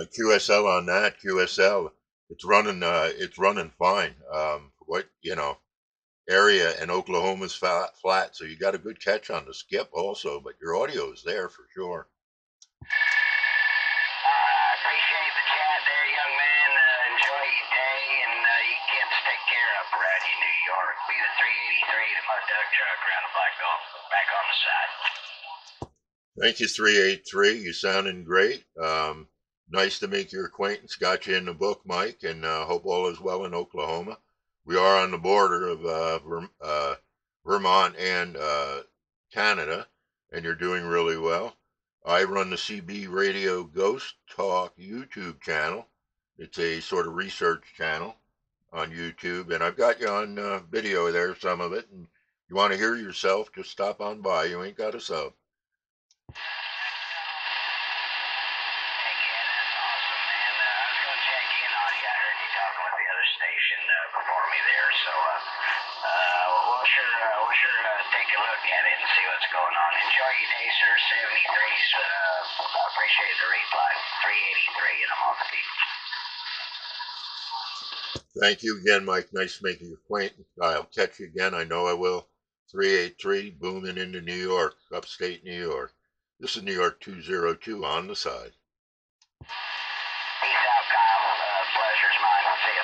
uh, QSL on that. QSL, it's running. Uh, it's running fine. Um, what you know, area and Oklahoma's flat, flat, so you got a good catch on the skip also. But your audio is there for sure. Appreciate the chat there, young man. Enjoy your day, and you kids take care up around you, New York. Be the 383 to my duck truck around the black off, back on the side. Thank you, 383. You sounding great. Um, nice to make your acquaintance. Got you in the book, Mike, and uh, hope all is well in Oklahoma. We are on the border of uh, Verm- uh, Vermont and uh, Canada, and you're doing really well. I run the CB Radio Ghost Talk YouTube channel. It's a sort of research channel on YouTube, and I've got you on uh, video there, some of it. And you want to hear yourself, just stop on by. You ain't got a sub. Hey, Ken, that's awesome, man. Uh, I was going to check in on you. I heard you talking with the other station uh, before me there, so uh, uh, we'll sure we'll sure take a look at it and see what's going on. Enjoy your day, sir. 73's. Uh, I appreciate the reply. 383, and I'm off the beat. Thank you again, Mike. Nice making your acquaintance. I'll catch you again. I know I will. 383 booming into New York, upstate New York. This is New York 202 on the side. Uh, mine. I'll see you.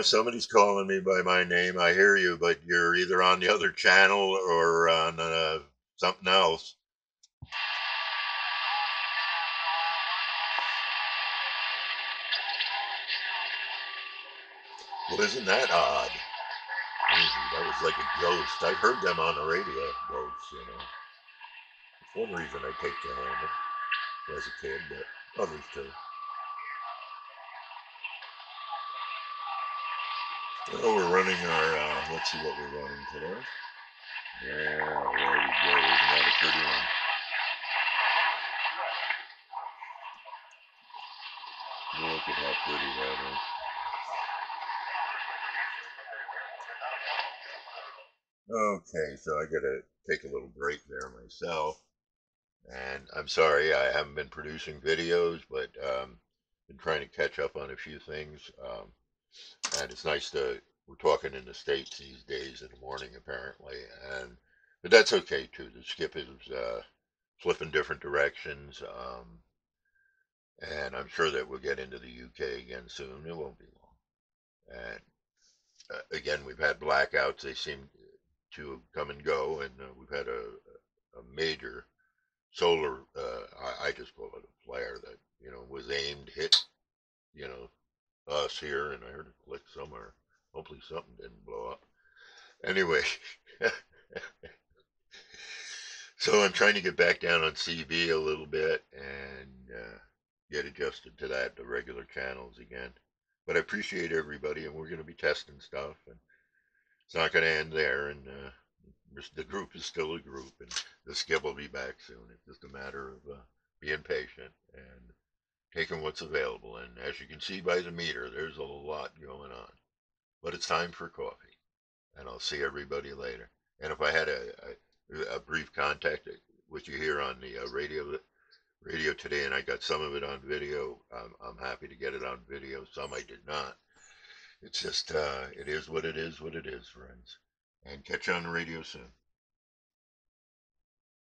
Uh, somebody's calling me by my name. I hear you, but you're either on the other channel or on uh, something else. Well, isn't that odd? Mhm, That was like a ghost. I heard them on the radio, ghosts, you know. It's one reason I take to Hammer as a kid, but others too. Well, we're running our, uh, let's see what we're running today. Yeah, there you go. Isn't that a pretty one? Look at how pretty that is. Okay, so I gotta take a little break there myself. And I'm sorry I haven't been producing videos, but um, been trying to catch up on a few things. Um, and it's nice to we're talking in the states these days in the morning apparently, and but that's okay too. The skip is uh, flipping different directions, um, and I'm sure that we'll get into the UK again soon. It won't be long. And uh, again, we've had blackouts. They seem to come and go, and uh, we've had a, a major solar. Uh, I, I just call it a flare that you know was aimed, hit, you know, us here, and I heard a click somewhere. Hopefully, something didn't blow up. Anyway, so I'm trying to get back down on CB a little bit and uh, get adjusted to that, the regular channels again. But I appreciate everybody, and we're going to be testing stuff, and it's not going to end there. And uh, the group is still a group, and the skip will be back soon. It's just a matter of uh, being patient and taking what's available. And as you can see by the meter, there's a lot going on. But it's time for coffee, and I'll see everybody later. And if I had a, a, a brief contact with you here on the uh, radio radio today, and I got some of it on video, I'm, I'm happy to get it on video. Some I did not. It's just, uh, it is what it is, what it is, friends. And catch you on the radio soon.